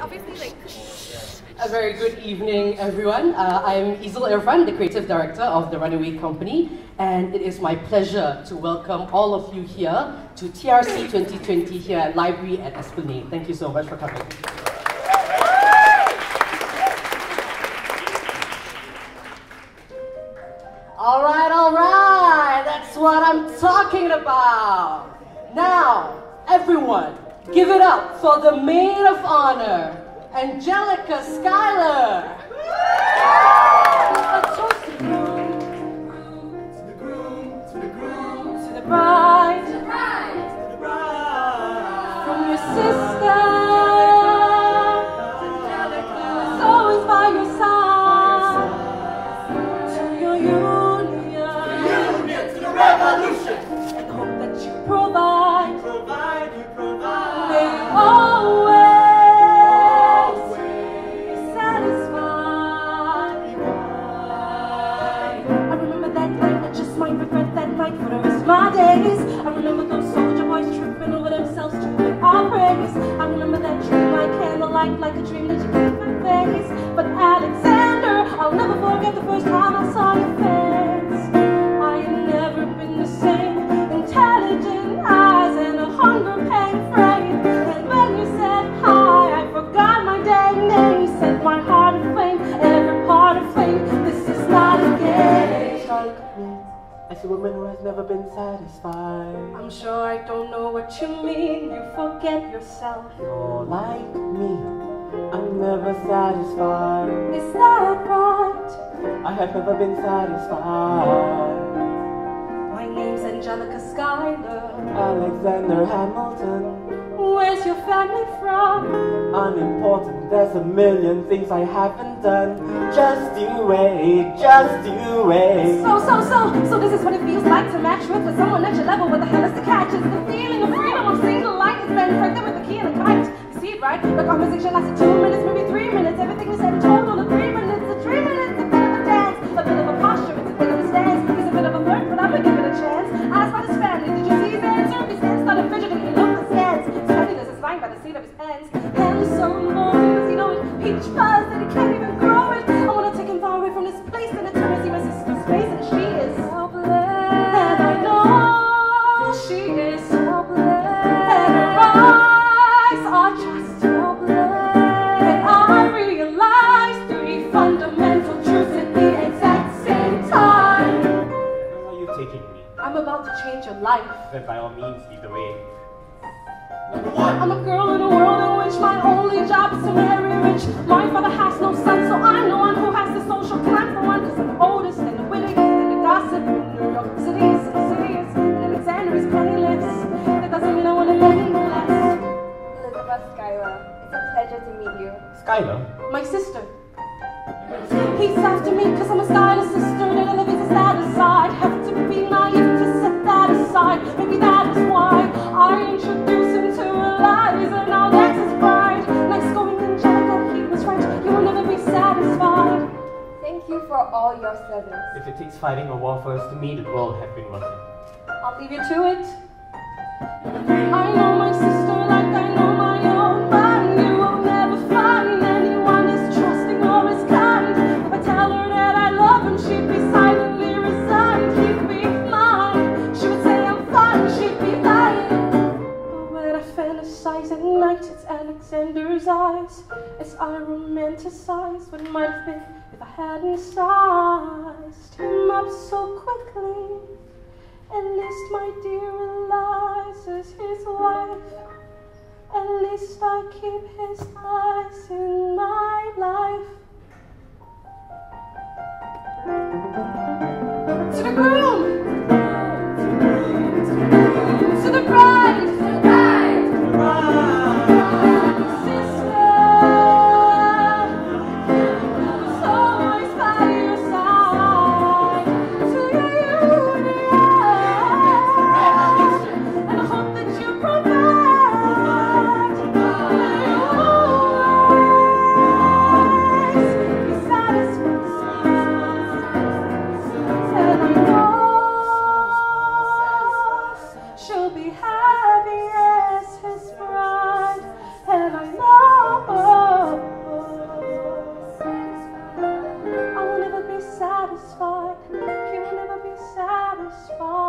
obviously like. A very good evening, everyone. Uh, I'm Izul Irfan, the creative director of the Runaway Company, and it is my pleasure to welcome all of you here to TRC 2020 here at Library at Esplanade. Thank you so much for coming. All right, all right, that's what I'm talking about. Now, everyone, give it up for the maid of honor, Angelica Schuyler. A toast to the groom, to the groom, to the groom, to the bride, to the bride, to the bride, from your sister. Angelica, like a dream that you gave my face. But Alexander, I'll never forget the first time I saw your face. I have never been the same. Intelligent eyes and a hunger pain frame. And when you said hi, I forgot my name. You set my heart a woman who has never been satisfied. I'm sure I don't know what you mean. You forget yourself. You're like me, I'm never satisfied. Is that right? I have never been satisfied. My name's Angelica Schuyler. Alexander Hamilton, Where's your family from? unimportant. There's a million things I haven't done. Just you wait, just you wait. So, so, so, so this is what it feels like to match with with someone at your level. What the hell is the catch? It's the feeling of freedom of single light. It's been perfected with the key and the kite. You see it, right? The conversation lasted two it? That he can't even grow it. I wanna take him far away from this place and turn to see my sister's face, and she is so blessed. And I know she is so blessed. And her eyes are just so blessed. And I realize three fundamental truths at the exact same time. Where are you taking me? I'm about to change your life. Then by all means, lead the way. I'm a girl in a world in which my only job is to marry rich. My father has no son, so I'm the one who has the social climb for one. Cause I'm the oldest and the wittiest and the gossip in New York City is serious. And Alexander is penniless. That doesn't mean I want to any less. Elizabeth Schuyler, it's a pleasure to meet you. Schuyler? My sister. He's after me cause I'm a stylish for all your service. If it takes fighting a war for us to meet, it will have been worth it. I'll leave you to it. I know my sister eyes. As I romanticize what might have been if I hadn't sized him up so quickly. At least my dear Eliza's his life. At least I keep his eyes in my life. Satisfied. You will never be satisfied.